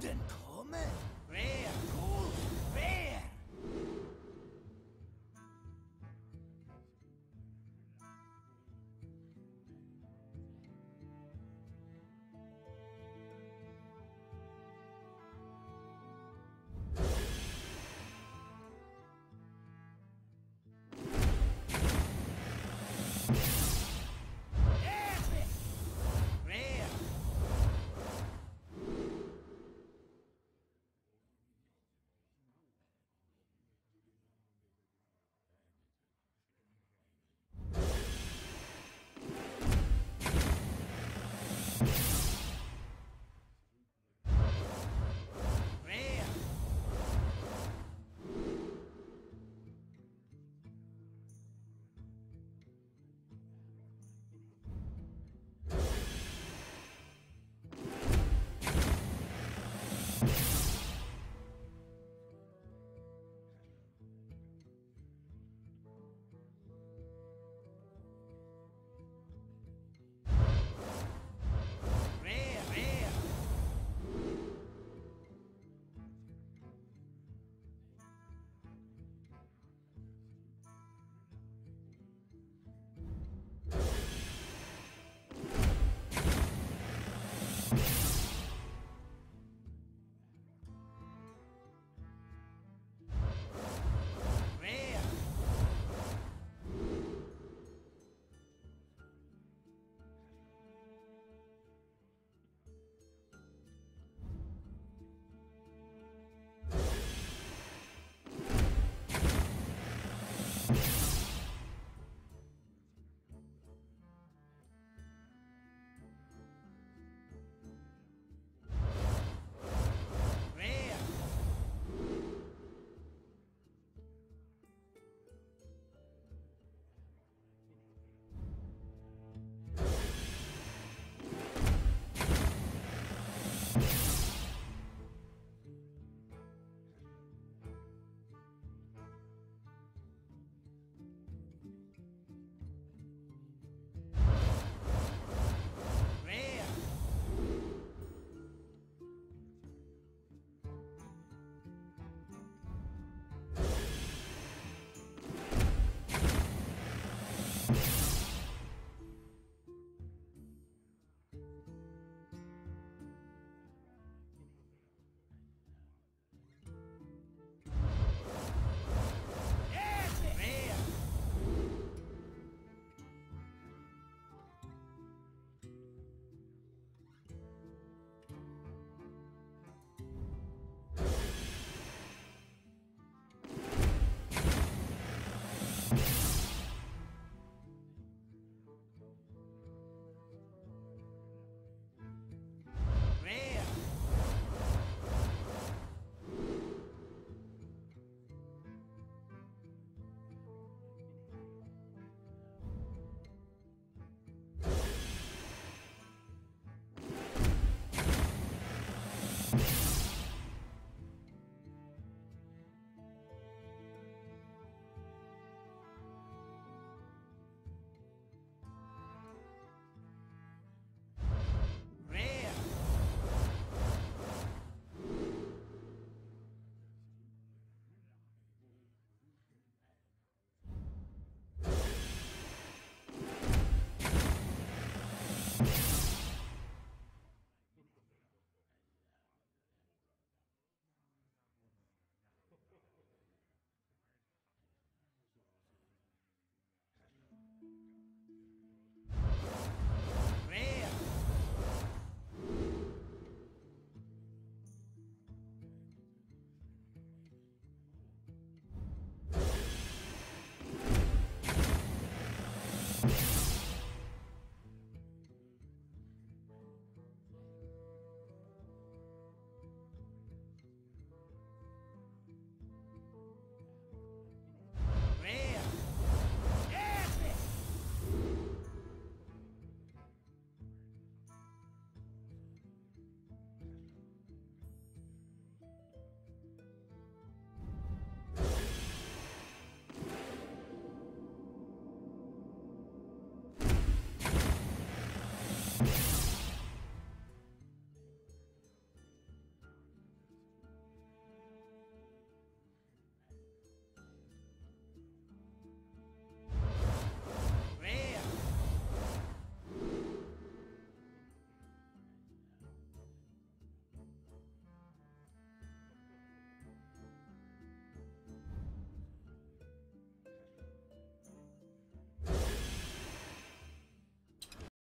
Golden